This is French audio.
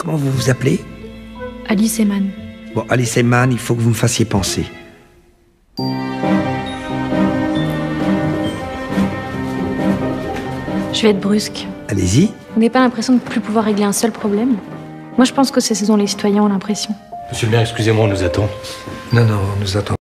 Comment vous vous appelez Alice Eman. Bon, Alice Eman, il faut que vous me fassiez penser. Je vais être brusque. Allez-y. Vous n'avez pas l'impression de ne plus pouvoir régler un seul problème? Moi, je pense que c'est ce dont les citoyens ont l'impression. Monsieur le maire, excusez-moi, on nous attend. Non, non, on nous attend.